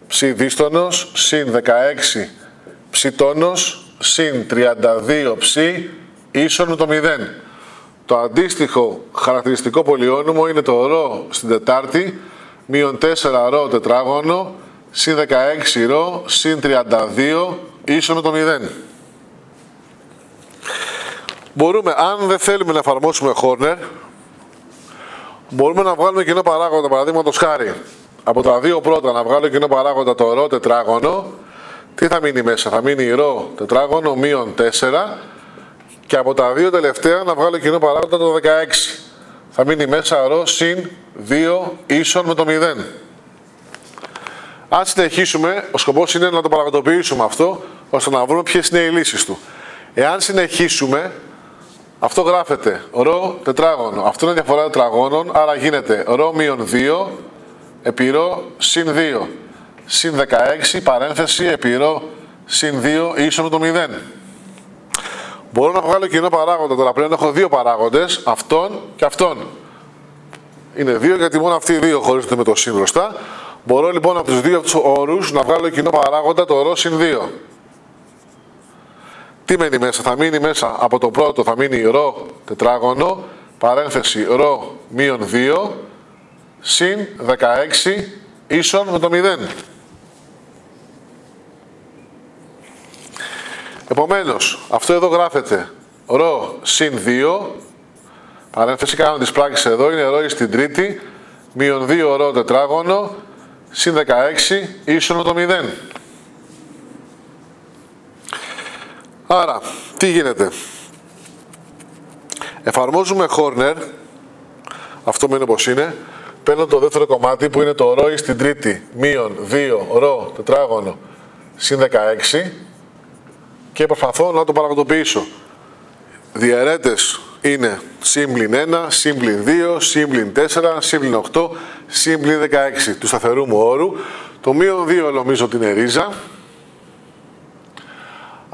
ψ δίστονος, συν 16 ψ τόνος, συν 32 ψ ίσον με το 0. Το αντίστοιχο χαρακτηριστικό πολυόνυμο είναι το ρο στην Τετάρτη, μείον 4 ρο τετράγωνο, συν 16 ρο, συν 32 ίσον με το 0. Μπορούμε, αν δεν θέλουμε να εφαρμόσουμε Horner, μπορούμε να βγάλουμε κοινό παράγοντα, παραδείγματος χάρη. Από τα δύο πρώτα να βγάλω κοινό παράγοντα το ρο τετράγωνο τι θα μείνει μέσα, θα μείνει ρο τετράγωνο μείον 4 και από τα δύο τελευταία να βγάλω κοινό παράγοντα το 16. Θα μείνει μέσα ρο συν 2 ίσον με το 0. Αν συνεχίσουμε, ο σκοπός είναι να το παραγωγοποιήσουμε αυτό, ώστε να βρούμε ποιες είναι οι λύσεις του. Εάν συνεχίσουμε, αυτό γράφεται ρο τετράγωνο. Αυτό είναι διαφορά τετραγώνων, άρα γίνεται ρο μείον 2 επί ρο συν 2 συν 16 παρένθεση επιρρό συν 2 ίσο με το 0. Μπορώ να βγάλω κοινό παράγοντα τώρα πλέον έχω δύο παράγοντες, αυτόν και αυτόν. Είναι δύο γιατί μόνο αυτοί οι δύο χωρίζονται με το συν μπροστά. Μπορώ λοιπόν από τους δύο αυτούς όρους να βγάλω κοινό παράγοντα το ρο συν 2. Τι μένει μέσα, θα μείνει μέσα από το πρώτο θα μείνει ρο τετράγωνο, παρένθεση ρο μείον 2, συν 16 ίσον με το 0. Επομένως, αυτό εδώ γράφεται ρο συν 2, παρένθεση κάνω τις πράξεις εδώ, είναι ρο στην τρίτη, μείον 2 ρο τετράγωνο, συν 16 ίσονο το 0. Άρα, τι γίνεται; Εφαρμόζουμε Horner, αυτό μένει όπως είναι, παίρνω το δεύτερο κομμάτι που είναι το ρο στην τρίτη, μείον 2 ρο τετράγωνο, συν 16, και προσπαθώ να το πραγματοποιήσω. Διαιρέτες είναι σύμπλην 1, σύμπλην 2, σύμπλην 4, σύμπλην 8, συμπλή 16 του σταθερού μου όρου. Το μείον 2 νομίζω ότι είναι ρίζα.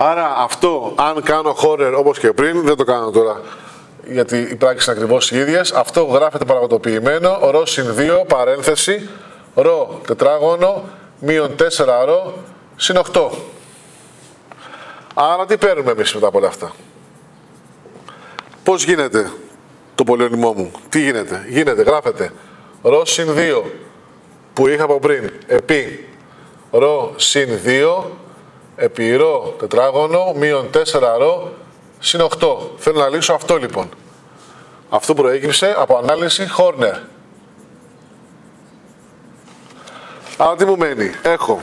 Άρα αυτό, αν κάνω χώρερ όπως και πριν, δεν το κάνω τώρα. Γιατί οι πράξεις είναι ακριβώς οι ίδιες, αυτό γράφεται πραγματοποιημένο, ρο συν 2, παρένθεση, ρο τετράγωνο, μείον 4 ρο, συν 8. Άρα τι παίρνουμε εμείς μετά από όλα αυτά; Πώς γίνεται το πολυονυμό μου, τι γίνεται, γίνεται, γράφεται, ρο συν 2, που είχα από πριν, επί. Ρο συν 2, επί ρο τετράγωνο, μείον 4 ρο, συν 8. Θέλω να λύσω αυτό λοιπόν. Αυτό προέκυψε από ανάλυση Χόρνερ. Άρα τι μου μένει; Έχω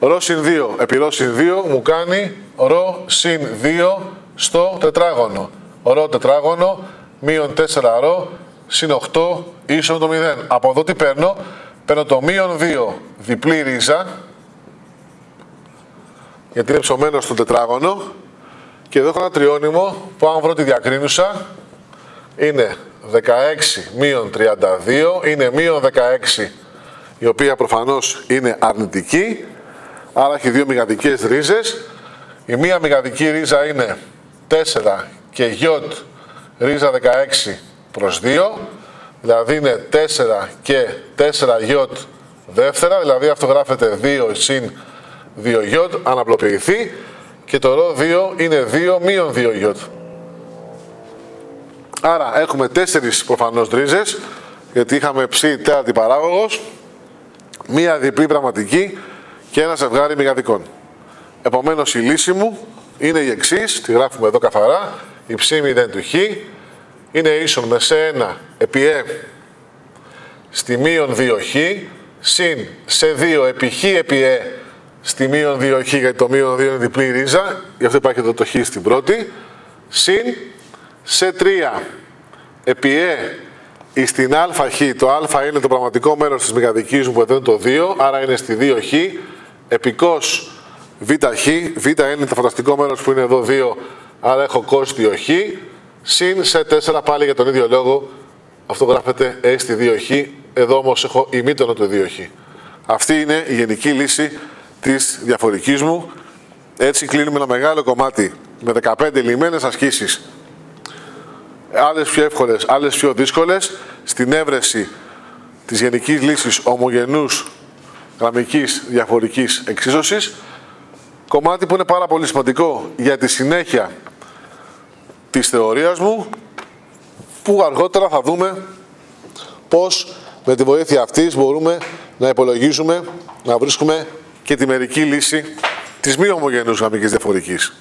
ρο συν 2 επί ρο συν 2 μου κάνει ρο συν 2 στο τετράγωνο. Ρο τετράγωνο μείον 4 ρο συν 8 ίσο το 0. Από εδώ τι παίρνω; Παίρνω το μείον 2 διπλή ρίζα γιατί είναι ψωμένο στο τετράγωνο και εδώ έχω ένα τριώνυμο που αν βρω τη διακρίνουσα είναι 16 μείον 32, είναι μείον 16 η οποία προφανώς είναι αρνητική, άρα έχει δύο μηγαδικές ρίζες. Η μία μηγαδική ρίζα είναι 4 και ι ρίζα 16 προς 2, δηλαδή είναι 4 και 4 ι δεύτερα, δηλαδή αυτό γράφεται 2 συν 2 ι, αναπλοποιηθεί και το ρο 2 είναι 2 μείον 2 ι. Άρα έχουμε τέσσερις προφανώς ρίζες, γιατί είχαμε ψή τέταρτη παράγωγος, μία διπλή πραγματική και ένα ζευγάρι μηγαδικών. Επομένως η λύση μου είναι η εξής, τη γράφουμε εδώ καθαρά, η ψή 0 του χ είναι ίσον με σε 1 επί ε στη μείον 2χ συν σε 2 επί χ επί ε στη μείον 2χ γιατί το μείον 2 είναι διπλή ρίζα, γι' αυτό υπάρχει εδώ το χ στην πρώτη, συν σε 3 επί ε στην αχ, το α είναι το πραγματικό μέρος της μεγαδικής μου που εδώ είναι το 2, άρα είναι στη 2χ, επικός βχ, β είναι το φανταστικό μέρος που είναι εδώ 2, άρα έχω κος 2χ, συν σε 4 πάλι για τον ίδιο λόγο, αυτό γράφεται ε στη 2χ, εδώ όμως έχω ημίτονο του 2χ. Αυτή είναι η γενική λύση της διαφορικής μου. Έτσι κλείνουμε ένα μεγάλο κομμάτι με 15 λιμένες ασκήσεις. Άλλες πιο εύκολες, άλλες πιο δύσκολες, στην έβρεση της γενικής λύσης ομογενούς γραμμικής διαφορικής εξίσωσης, κομμάτι που είναι πάρα πολύ σημαντικό για τη συνέχεια της θεωρίας μου, που αργότερα θα δούμε πώς με τη βοήθεια αυτής μπορούμε να υπολογίζουμε, να βρίσκουμε και τη μερική λύση της μη ομογενούς γραμμικής διαφορικής.